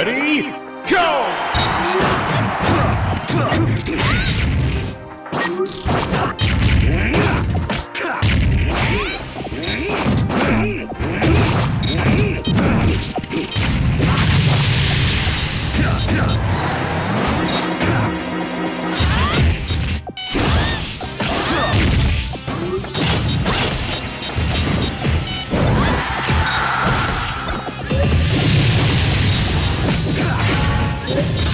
Ready? Go! Good!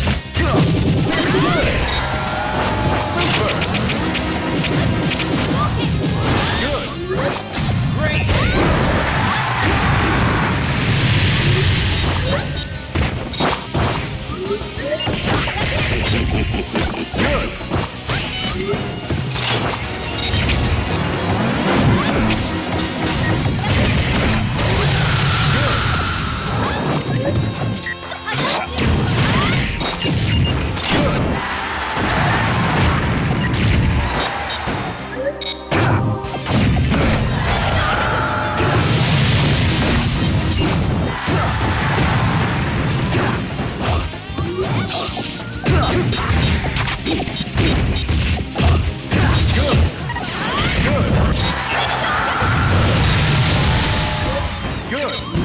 Good!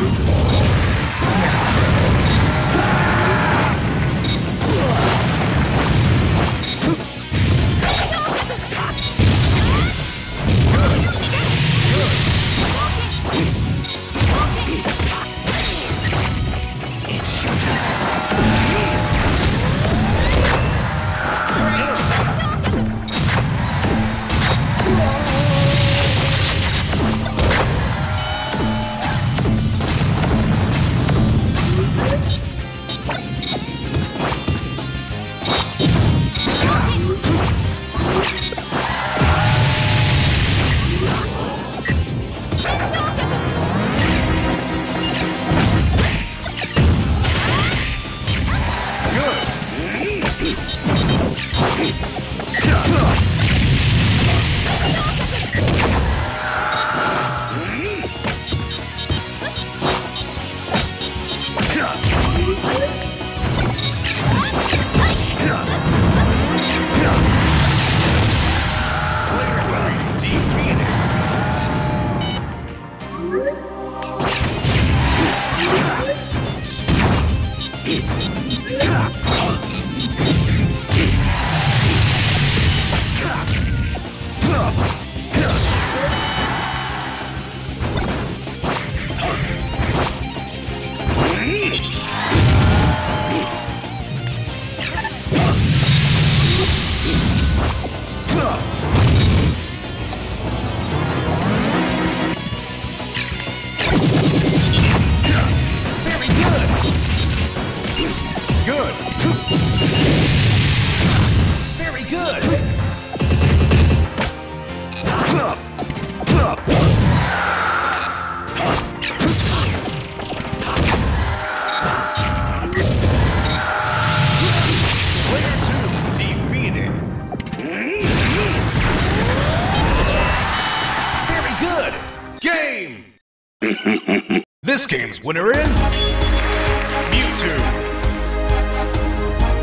Ugh! game! this game's winner is Mewtwo!